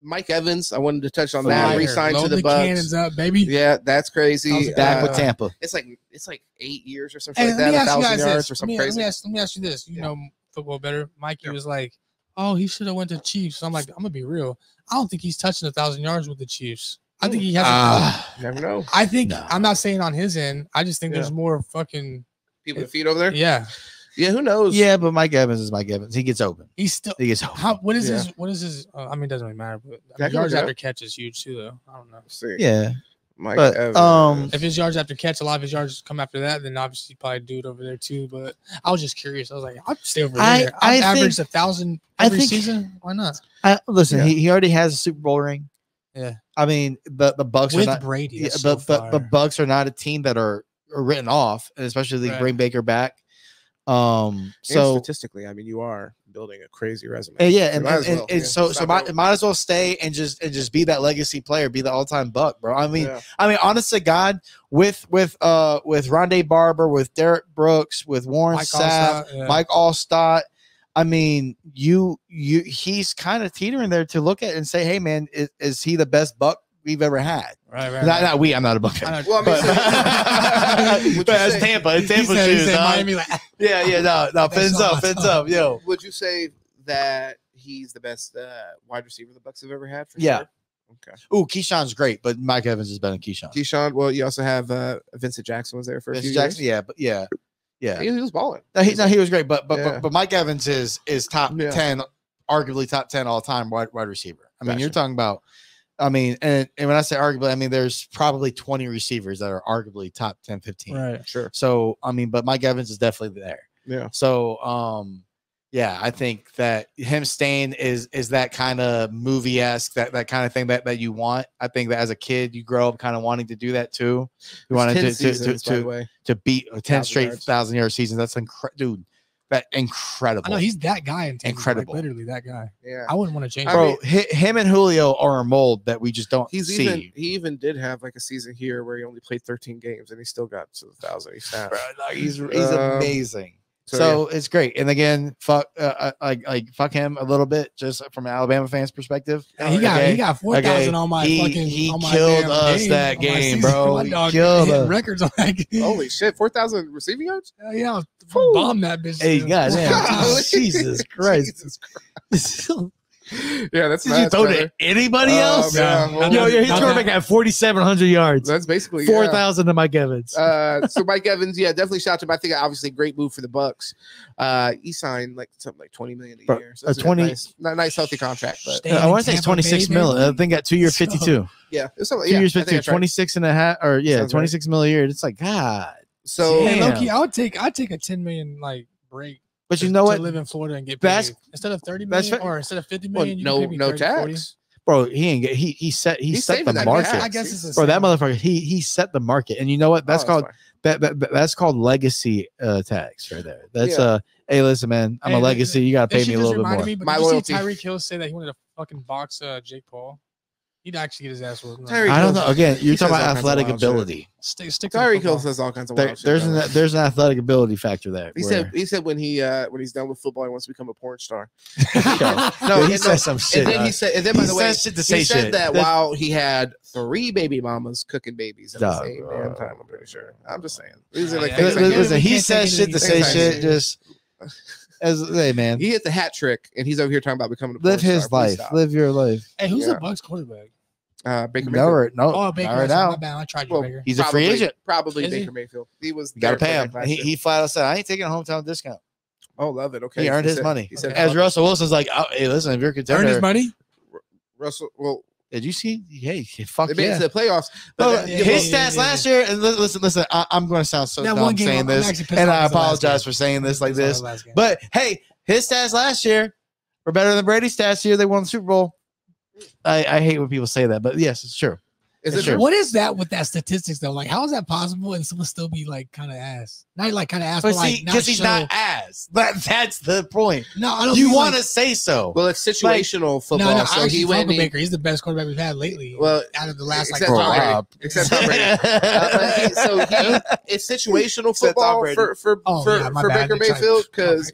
Mike Evans, I wanted to touch on Fire. that. Resigned to Load the Bucs. cannons up, baby. Yeah, that's crazy. Back Uh, with Tampa. It's like it's like eight years or something Hey, like let that. me A ask you thousand yards this. or Let something me, let, me ask, let me ask you this. You Yeah. know football better. Mikey Yeah. was like, "Oh, he should have went to Chiefs." So I'm like, "I'm gonna be real. I don't think he's touching a thousand yards with the Chiefs. I think he has. Ah. You never know. I think No. I'm not saying on his end. I just think Yeah. there's more fucking People to feed over there. yeah. Yeah, who knows? yeah, but Mike Evans is Mike Evans. He gets open. He's still. He gets open. How, what is Yeah. his? What is his? Uh, I mean, it doesn't really matter. But I Yeah, mean, yards after up. catch is huge too, though. I don't know. See. Yeah, Mike but, Evans. um, If his yards after catch, a lot of his yards come after that, then obviously probably do it over there too. But I was just curious. I was like, I'd stay over I- there. I I've averaged think- a thousand I every think- season. Why not? I, listen, Yeah. he, he already has a Super Bowl ring. Yeah. I mean the the Bucs are With not. Brady, Yeah, that's so but but the fire. Bucs are not a team that are, are written off, and especially if they Right. bring Baker back. Um. And So statistically, I mean, you are building a crazy resume. and yeah, and, and, and- well, and so so might, might as well stay and just and just be that legacy player, be the all time buck, bro. I mean, Yeah. I mean, honest to God, with with uh with Rondé Barber, with Derrick Brooks, with Warren Mike Sapp, Alstott, yeah. Mike Alstott. I mean, you you he's kind of teetering there to look at and say, hey man, is, is he the best buck we've ever had? right, right. Not, right. not we. I'm not a buck. I Well, I mean, But, so- would but you say- Tampa, it's Tampa said- shoes. said dog. Miami, like, Yeah, yeah, no, no, That's fins up, fins up, yo. would you say that he's the best uh, wide receiver the Bucs have ever had? For Yeah. Sure? Okay. Ooh, Keyshawn's great, but Mike Evans is better than Keyshawn. Keyshawn. Well, you also have uh, Vincent Jackson was there for a Vince few Jackson, years. yeah, but yeah, yeah. He, he was balling. No, he, no, he was great, but but, Yeah. but but Mike Evans is is top Yeah. ten, arguably top ten all time wide wide receiver. I mean, you're talking about. I mean, and, and when I say arguably, I mean there's probably 20 receivers that are arguably top 10, 15. right. Sure. So I mean, but Mike Evans is definitely there. Yeah. So um yeah, I think that him staying is is that kind of movie esque, that that kind of thing that that you want. I think that as a kid, you grow up kind of wanting to do that too. You wanted to to, to, seasons, by the to, to beat a 10 Thousand straight yards. thousand yard seasons. That's incredible, dude. That incredible. I know he's that guy in Tampa, Incredible. Like, literally that guy. Yeah. I wouldn't want to change. I bro. mean- him and Julio are a mold that we just don't He's see. even he even did have like a season here where he only played 13 games and he still got to the thousand. He snapped. Bro, like, he's he's Um, amazing. So, So, it's great. And again, fuck, uh, uh, like like fuck him a little bit, just from an Alabama fans' perspective. Yeah, he got Okay, he got four thousand okay. on my He- fucking. he on my killed damn us game, that on my game, bro. My He dog killed us. records on that game. Holy shit, 4,000 receiving yards? Hell yeah, Whew. bomb that bitch. Hey, dude. goddamn, Jesus Christ! Jesus Christ. Yeah, that's you nuts, throw brother. to anybody Oh, else? man. Yeah. Well, Yo, yo, he's Not throwing that- at forty-seven hundred yards, That's basically four thousand yeah. thousand to Mike Evans. Uh, so Mike Evans, yeah, definitely shout to him. I think obviously a great move for the Bucs. Uh, he signed like something like 20 million a Bro, year. So a that's a nice, nice healthy contract, but Stay I want to say it's 26 mil. I think at two years, So- 52. yeah, it's. Two Yeah, years, I 52. that's right. 26 and a half, or yeah, Sounds right. mil a year. It's like, God. So Hey, Loki, I would take I take a ten million like break. But you know to what, live in Florida and get That's- paid instead of thirty million that's or instead of fifty million. well, you no, pay me no 30, 40. tax. bro? He ain't get, he he set he He's set the market. gas. I guess it's the Bro, that motherfucker, he he set the market, and you know what? That's Oh, called fine. that, that that- that's called legacy uh tax right there. That's Yeah. uh, hey, listen, man, I'm Hey, a legacy. You gotta pay me a little bit reminded more. Me, but My did you loyalty. see Tyreek Hill say that he wanted to fucking box uh, Jake Paul? He'd actually get his ass whooped. Tyreek I don't know. Again, you're he talking about athletic ability. Stick, stick to the Tyreek football. Hill says all kinds of There, wild shit. there's brother. an there's an athletic ability factor there. He said he said when he uh when he's done with football he wants to become a porn star. no, No, he and said no, some shit. and then he uh, said and then by the way says shit to say he said shit. that while he had three baby mamas cooking babies at the Dog, same bro. damn time. I'm pretty sure. I'm just saying. These are like Yeah, things Listen, like listen, he can't says take shit to anything say serious. shit. Just as hey man, he hit the hat trick and he's over here talking about becoming a porn live his star. Please life. stop. Live your life. Hey, who's Yeah. the Bucs quarterback? Uh, Baker Mayfield. Never, no, Oh, Baker. not right sorry, now. My bad. I tried you, Well, Baker. He's a free Probably- agent. Probably Is he? Baker Mayfield. He was. You got to their pay him. quarterback last He, year. he flat out said, "I ain't taking a hometown discount." oh, love it. Okay, he earned his said- money. He said, As fuck. Russell Wilson's like, oh, "Hey, listen, if you're a contender, Earned his money. Russell. Well, did you see? Hey, fuck they made it yeah." to the playoffs. Oh, But yeah, his yeah, stats yeah, last year, and listen, listen, I, I'm going to sound so That dumb one game, saying I'm this, and I was the last apologize for saying this like this. all last game. But hey, his stats last year were better than Brady's stats here. They won the Super Bowl. I, I hate when people say that, but yes, it's true. Is it true. true? What is that with that statistics though? Like, how is that possible and someone still be like kind of ass? Not like kind of ass, But but, like see, because he's show- not ass. That that's the point. No, I don't. You want to like, say so. Well, it's situational football. No, no. so he went. with he- Baker. He's the best quarterback we've had lately. Well, out of the last like except Bro, Tom Brady. Rob. Except Tom Brady. Uh, so he, it's situational football for for Oh, for, yeah, for. Baker Mayfield because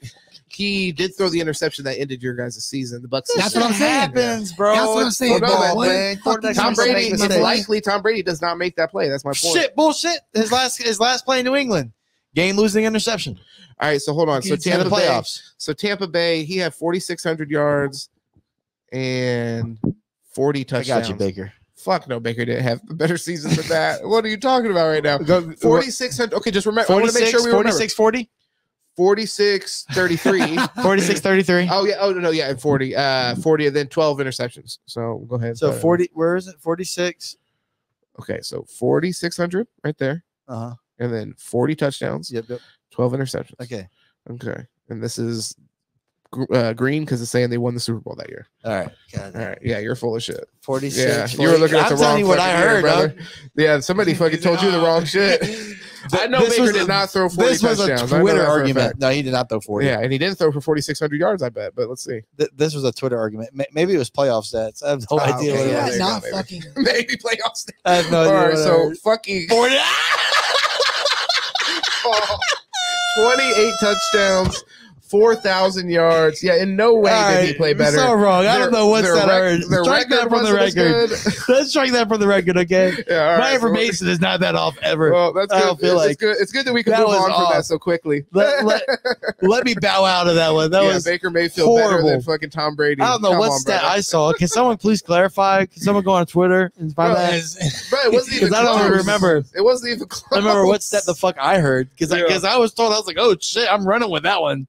he did throw the interception that ended your guys' season. The Bucs. That's what I'm saying. Happens, bro. That's what I'm saying, bro. What man. Tom Brady. It's likely Tom Brady does not make that play. That's my point. Shit, bullshit. His last his last play in New England, game losing interception All right, so hold on. So Tampa the Bay. So Tampa Bay, he had 4,600 yards and 40 I touchdowns. got you, Baker. Fuck no, Baker didn't have a better season than that. what are you talking about right now? 4,600. Okay, just remember. I want to make sure we remember. 46 40, 46 33. 46 33. oh, yeah. Oh, no, no. Yeah, and 40. Uh, 40 and then 12 interceptions. So go ahead. So Uh, 40, where is it? 46. Okay, so 4,600 right there. Uh huh. And then 40 touchdowns, Yep, yep. 12 interceptions. Okay. Okay. And this is uh, green because it's saying they won the Super Bowl that year. All right. God, All right. Yeah, you're full of shit. 46. Yeah, 40. you were looking at the I'm the telling wrong you what I fucking year, heard, brother. dog. Yeah, somebody fucking told you the wrong shit. I know This Baker did a- not throw 40 This was a touchdowns. I Twitter that a argument. No, he did not throw 40. Yeah, and he didn't throw for 4,600 yards, I bet. But let's see. Th- this was a Twitter argument. Ma- Maybe it was playoff stats. I have no Oh, idea okay, what it yeah, was. go, not baby. fucking. Maybe playoffs. I have no All idea. right, what I so heard. fucking 40. 28 touchdowns, 4,000 yards. Yeah, in no way All did he play better. So wrong. I don't know what's that rec- I Strike that from the record. Let's strike that from the record, okay? Yeah, My right, so- information is not that off ever. Well, that's I good. don't feel it's, like- good. It's good that we can That move on from that so quickly. Let- let- Let me bow out of that one. That yeah, was. Baker Mayfield better horrible. than fucking Tom Brady. I don't know Come what on, stat brother. I saw. Can someone please clarify? Can someone go on Twitter and find Bro, that? Is- Bro, it wasn't even Because I don't even remember. It wasn't even close. I remember what stat the fuck I heard because Yeah. I, I was told I was like, oh shit, I'm running with that one.